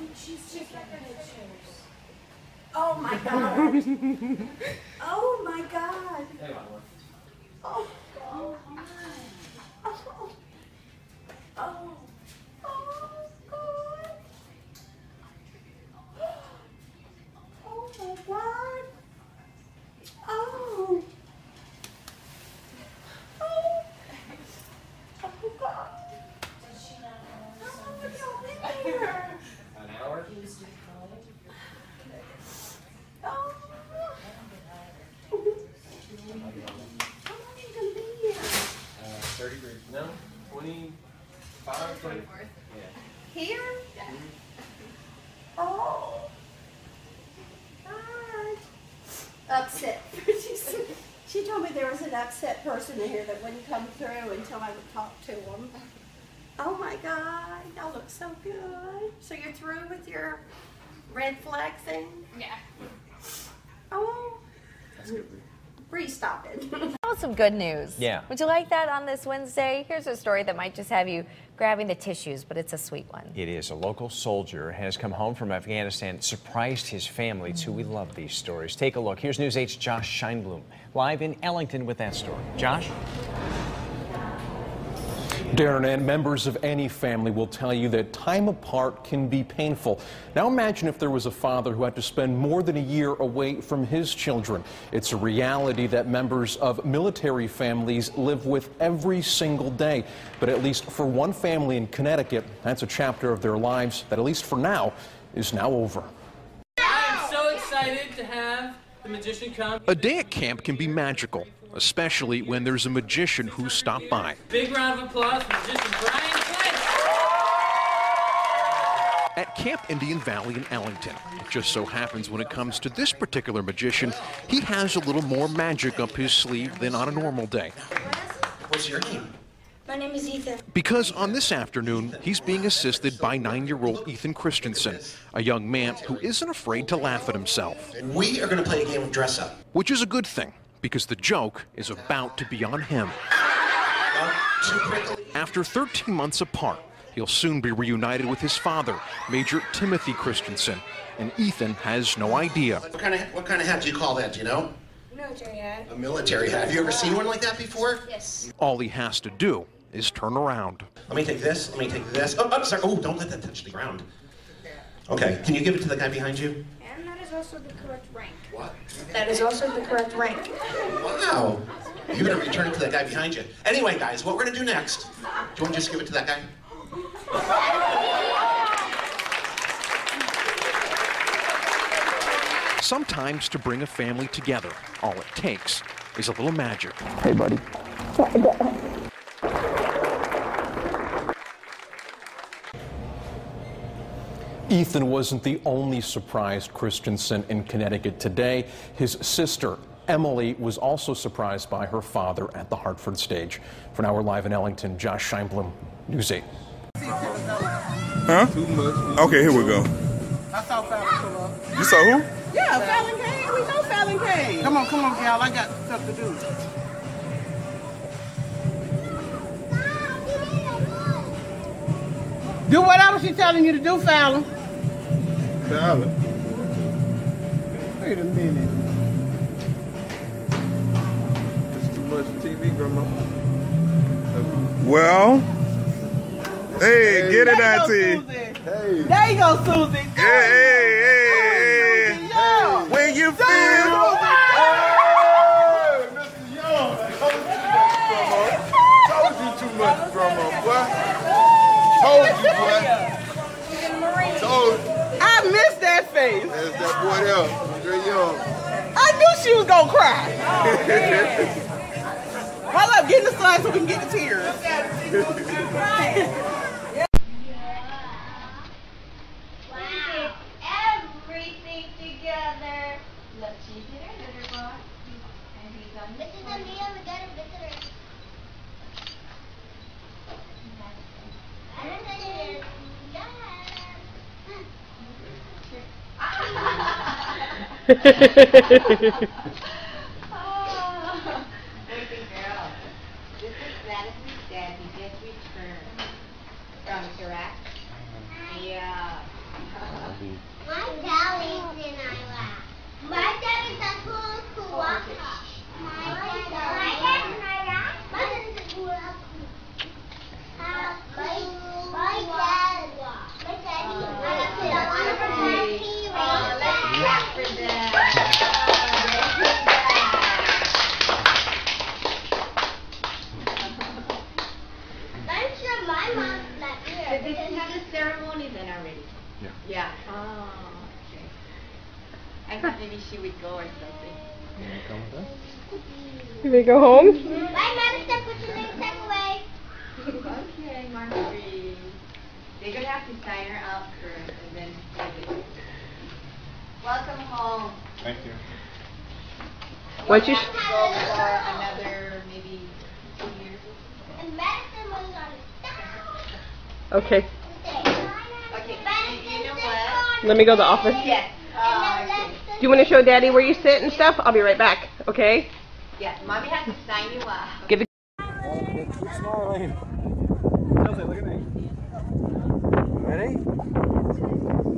think she's taking pictures. Oh my god. oh my god. Oh. Oh. Oh. Oh. Oh god. Oh my god. Oh. Oh. Oh god. Does she not know Oh, something? it's over there. An hour? Used to college? Oh. How long are you gonna be here? Uh, thirty degrees, no, twenty-five, twenty? Yeah. Here? Oh. God. Upset. She said- She told me there was an upset person in here that wouldn't come through until I would talk to them. Oh my God, y'all look so good. So you're through with your red flag thing? Yeah. Oh. Bree, stop it. Some good news. Yeah. Would you like that on this Wednesday? Here's a story that might just have you grabbing the tissues, but it's a sweet one. It is. A local soldier has come home from Afghanistan, surprised his family too. We love these stories. Take a look. Here's News 8's Josh Scheinblum, live in Ellington with that story. Josh? Darren and members of any family will tell you that time apart can be painful. Now imagine if there was a father who had to spend more than a year away from his children. It's a reality that members of military families live with every single day. But at least for one family in Connecticut, that's a chapter of their lives that, at least for now, is now over. I am so excited to have the magician come. A day at camp can be magical, especially when there's a magician who stopped by. Big round of applause for magician Brian Flynn. At Camp Indian Valley in Ellington. It just so happens when it comes to this particular magician, he has a little more magic up his sleeve than on a normal day. What's your name? My name is Ethan. Because on this afternoon, he's being assisted by nine year old Ethan Christensen, a young man who isn't afraid to laugh at himself. We are going to play a game of dress up. Which is a good thing, because the joke is about to be on him. Well, too quickly. After 13 months apart, he'll soon be reunited with his father, Major Timothy Christensen, and Ethan has no idea. What kind of what kind of hat do you call that? Do you know? Military hat. A military hat. Have you ever seen one like that before? Yes. All he has to do is turn around. Let me take this. Let me take this. Oh, I'm sorry. Oh, don't let that touch the ground. Okay. Can you give it to the guy behind you? And that is also the correct rank. What? That is also the correct rank. Wow. You better return it to that guy behind you. Anyway, guys, what we're gonna do next? Do you want to just give it to that guy? Sometimes to bring a family together, all it takes is a little magic. Hey, buddy. Ethan wasn't the only surprised Christensen in Connecticut today. His sister, Emily, was also surprised by her father at the Hartford stage. For now, we're live in Ellington. Josh Scheinblum, News 8. Huh? Okay, here we go. I saw Fallon pull up. You saw who? Yeah, Fallon Kane. We know Fallon came. Come on, come on, gal. I got stuff to do. Do whatever she's telling you to do, Fallon. Fallon. Wait a minute. It's too much TV, Grandma. Well, hey, get it, There you go, Auntie. Susie. Hey. There you go, Susie. Hey, hey, hey, hey. Yeah. When you feel. Hey, Mr. Young, I told you too much, Grandma. Told you too much, Grandma. Told you, boy. Told you. I missed that face. There's that boy there, Andre Young. I knew she was gonna cry. Hold up, get in the sun so we can get the tears. everything together. Look, she's in her litter box. And he's on this This is one. Amia. We got a visitor. And then it is. Oh, baby girl. This is Madison's dad. He just returned from Iraq. Yeah. didn't she would go or something. You wanna come with us? You may go home. Bye, Madison. Put your name tag away. Okay, Marjorie. They're gonna have to sign her up first and then take it. Welcome home. Thank you. What you? Have to go for another maybe two years. And Madison was on Okay. Okay, you, you know what? Let me go to the office. Yes. Okay. Do you want to show Daddy where you sit and stuff? I'll be right back. Okay. Yeah, mommy has to sign you up. Give it. Smiling. Look at me. Ready?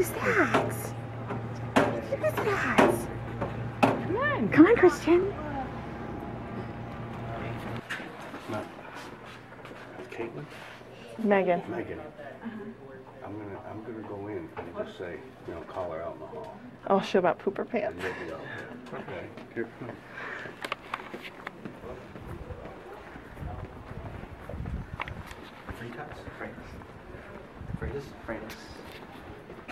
Who's that? Who's that? Come on. Come on, Christian. Not Caitlin? Megan. Megan. Uh-huh. I'm gonna I'm gonna go in and just say, you know, call her out in the hall. Oh, she'll about pooper pants. And you'll be out there. Okay. Here. Freitas? Freitas. Freitas? Freitas.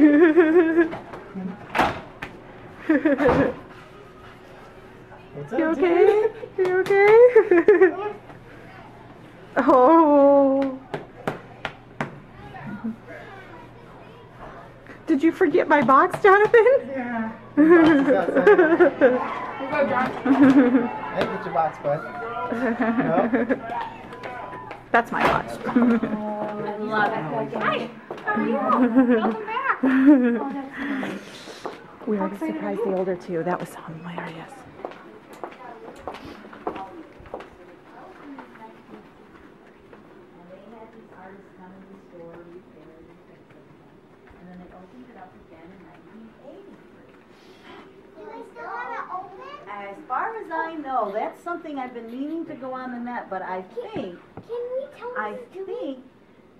What's You up, okay? You okay? oh. Did you forget my box, Jonathan? Yeah. Go, John. Hey, get your box, bud. That's my box. I love it. Hi, how are you? Welcome back. We already surprised the older two. That was hilarious. As far as I know, that's something I've been meaning to go on the net, but I think, Can we tell I think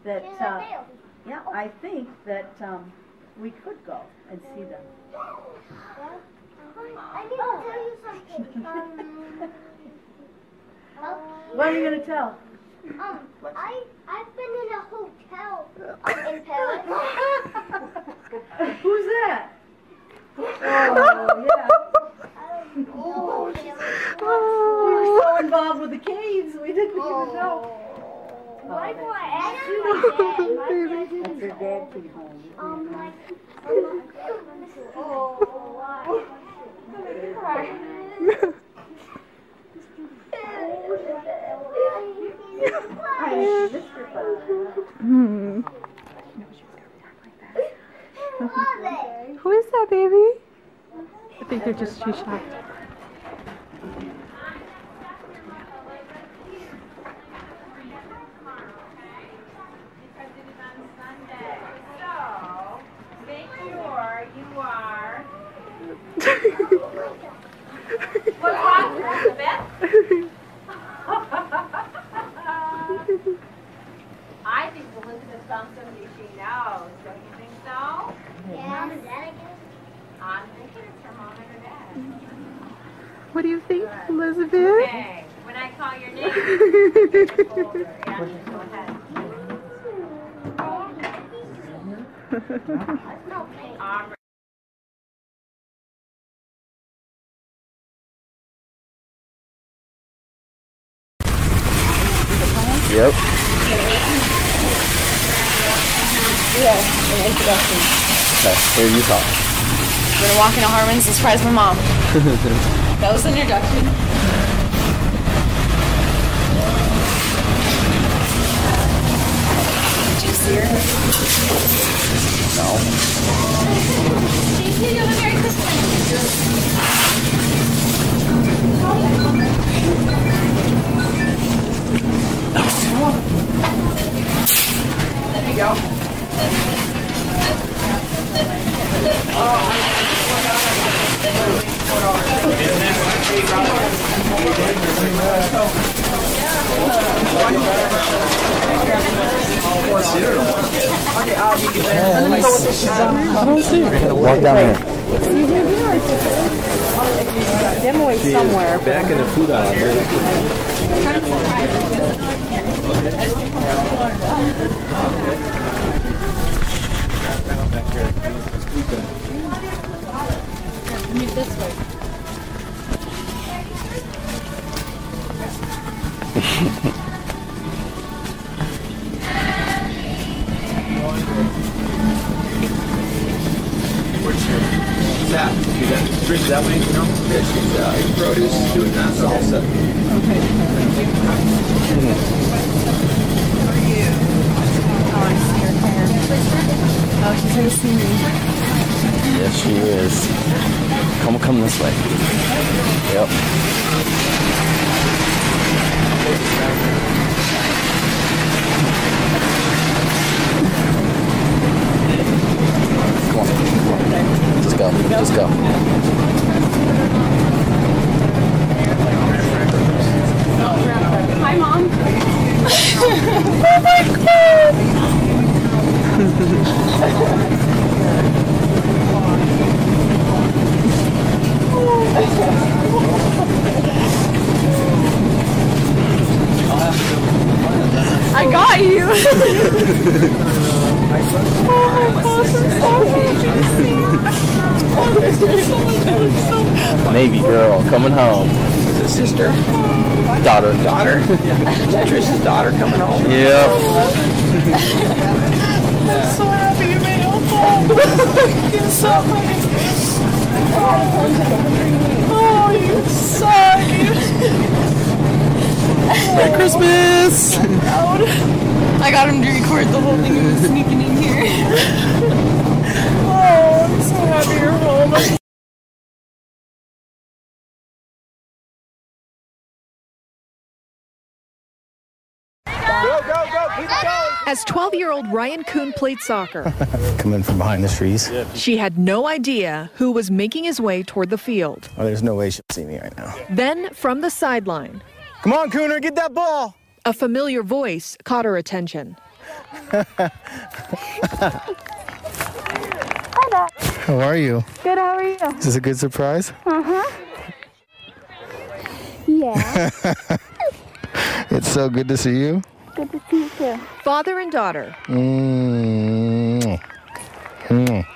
that, Is uh, that real? yeah, I think that, um, we could go and see them. I need to tell you something. Um, What are you gonna tell? um, I I've been in a hotel in Paris. Who's that? Oh, yeah. Oh, We were so involved with the caves, we didn't even know. Why do I ask you my dad? My dad That's your dad came home. Um, like, oh, why? I missed your father. Hmm. Who is that, baby? I think they're just too shocked. Make sure you are. What's wrong, Elizabeth? I think Elizabeth found somebody she knows. Don't you think so? Yeah, is that I guess? What do you think, Elizabeth? Okay, when I call your name, go ahead. Yep. Yeah, an introduction. Okay, here you talk. We're gonna walk into Harmon's and surprise my mom. That was the introduction. Did you see her? There Navy girl coming home. Sister, Daughter. daughter, Trish's daughter coming home. Yep. I'm so happy you made it home. You're so funny. Oh, you suck. Merry Christmas. I got him to record the whole thing He was sneaking in here. As 12 year old Ryan Kuhn played soccer, Coming from behind the trees. she had no idea who was making his way toward the field. Oh, there's no way she'll see me right now. Then, from the sideline, Come on, Cooner, get that ball. a familiar voice caught her attention. How are you? Good, how are you? Is this a good surprise? Uh huh. Yeah. It's so good to see you. Good to see you too. Father and daughter. Mm. Mm.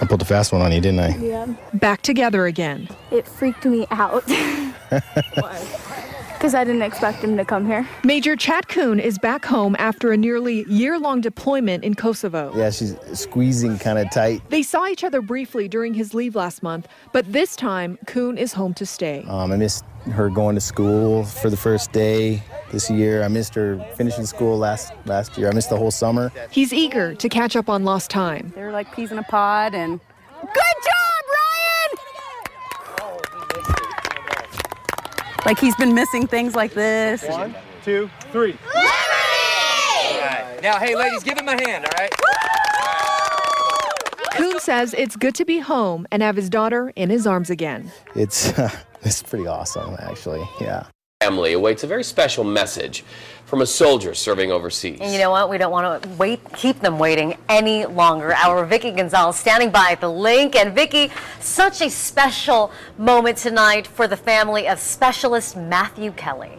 I pulled a fast one on you, didn't I? Yeah. Back together again. It freaked me out. Because I didn't expect him to come here. Major Chad Kuhn is back home after a nearly year long deployment in Kosovo. Yeah, she's squeezing kind of tight. They saw each other briefly during his leave last month, but this time, Kuhn is home to stay. Um, I missed her going to school for the first day this year. I missed her finishing school last last year. I missed the whole summer. He's eager to catch up on lost time. They're like peas in a pod and. Good job, Ryan! Like he's been missing things like this. One, two, three. Liberty! Now, hey, ladies, give him a hand, all right? Kuhn says it's good to be home and have his daughter in his arms again. It's it's pretty awesome, actually. Yeah. Family awaits a very special message from a soldier serving overseas. And you know what? We don't want to wait, keep them waiting any longer. Our Vicky Gonzalez standing by at the LINQ. And Vicky, such a special moment tonight for the family of specialist Matthew Kelly.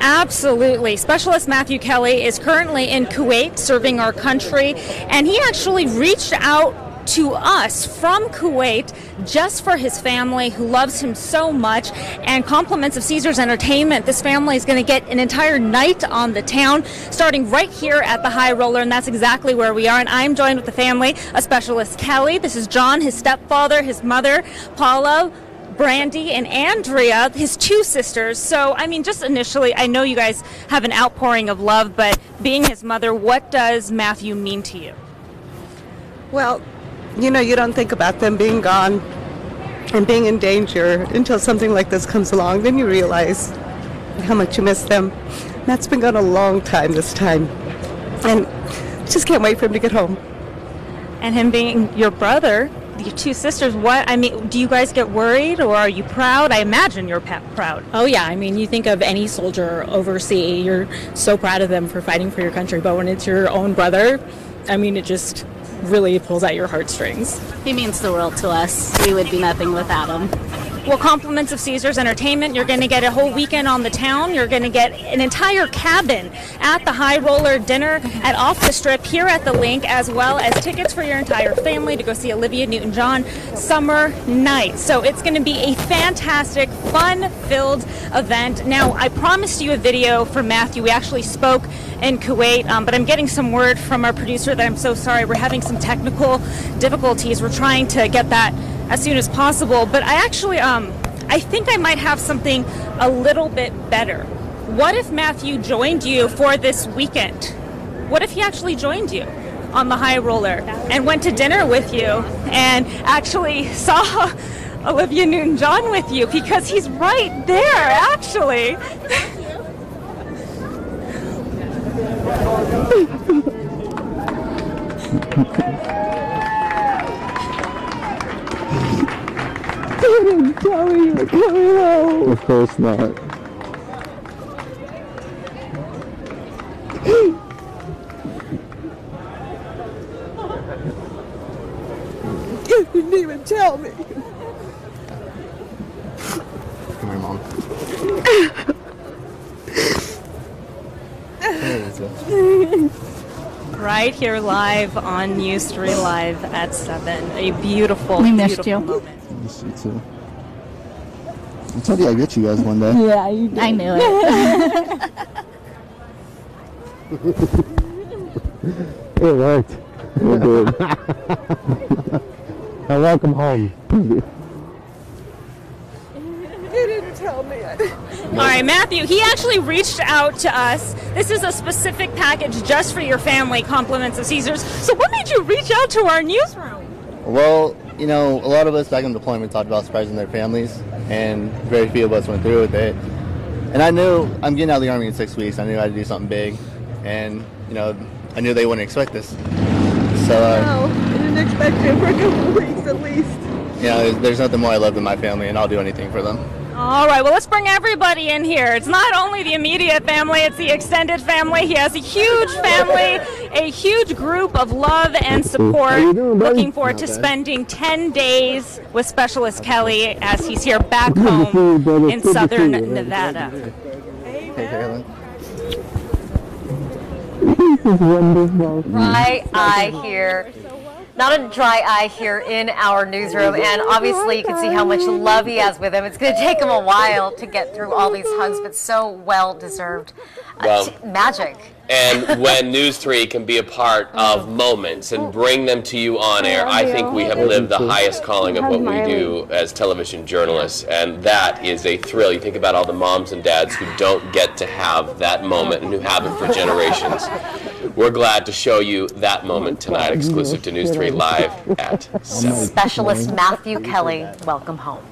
Absolutely. Specialist Matthew Kelly is currently in Kuwait serving our country, and he actually reached out to us from Kuwait just for his family who loves him so much and compliments of Caesars Entertainment. This family is going to get an entire night on the town starting right here at the High Roller and that's exactly where we are and I'm joined with the family, a specialist Kelly. This is John, his stepfather, his mother, Paula, Brandy and Andrea, his two sisters. So, I mean, just initially, I know you guys have an outpouring of love, but being his mother, what does Matthew mean to you? Well, you know, you don't think about them being gone and being in danger until something like this comes along. Then you realize how much you miss them. Matt's been gone a long time this time. And just can't wait for him to get home. And him being your brother, your two sisters, what, I mean, do you guys get worried or are you proud? I imagine you're pa- proud. Oh yeah, I mean, you think of any soldier overseas, you're so proud of them for fighting for your country, but when it's your own brother, I mean, it just really pulls at your heartstrings. He means the world to us. We would be nothing without him. Well, compliments of Caesars Entertainment. You're going to get a whole weekend on the town. You're going to get an entire cabin at the High Roller dinner at Off the Strip here at the LINQ, as well as tickets for your entire family to go see Olivia Newton John summer night. So it's going to be a fantastic, fun filled event. Now, I promised you a video from Matthew. We actually spoke in Kuwait, um, but I'm getting some word from our producer that I'm so sorry. We're having some technical difficulties. We're trying to get that as soon as possible. But I actually, um, I think I might have something a little bit better. What if Matthew joined you for this weekend? What if he actually joined you on the high roller and went to dinner with you and actually saw Olivia Newton John with you because he's right there, actually. You didn't tell me you were coming home. Of course not. You didn't even tell me. Come here, mom. Right here live on News 3 Live at 7. A beautiful, We missed beautiful you. moment. Miss you too. I told you I'd get you guys one day. Yeah, you did. I knew it. It worked. It did. and welcome home. you didn't tell me. All right, Matthew, he actually reached out to us. This is a specific package just for your family, compliments of Caesars. So, what made you reach out to our newsroom? Well, you know, a lot of us back in deployment talked about surprising their families, and very few of us went through with it. And I knew I'm getting out of the army in six weeks. I knew I had to do something big, and you know, I knew they wouldn't expect this. So, uh, No, I didn't expect it for a couple of weeks at least. you know, there's, there's nothing more I love than my family, and I'll do anything for them. All right, well, let's bring everybody in here. It's not only the immediate family, it's the extended family. He has a huge family, a huge group of love and support. How you doing, buddy? Looking forward to bad. spending 10 days with Specialist Kelly as he's here back Good to see you, home in Good to see southern you. Nevada. Hey, Carolyn. This is wonderful. Dry eye here. Not a dry eye here in our newsroom, and obviously you can see how much love he has with him. It's going to take him a while to get through all these hugs, but so well deserved. Uh, Well- magic. And when News 3 can be a part of moments and bring them to you on air, I think we have lived the highest calling of what we do as television journalists. And that is a thrill. You think about all the moms and dads who don't get to have that moment and who haven't for generations. We're glad to show you that moment tonight, exclusive to News 3 Live at 7. Specialist Matthew Kelly, welcome home.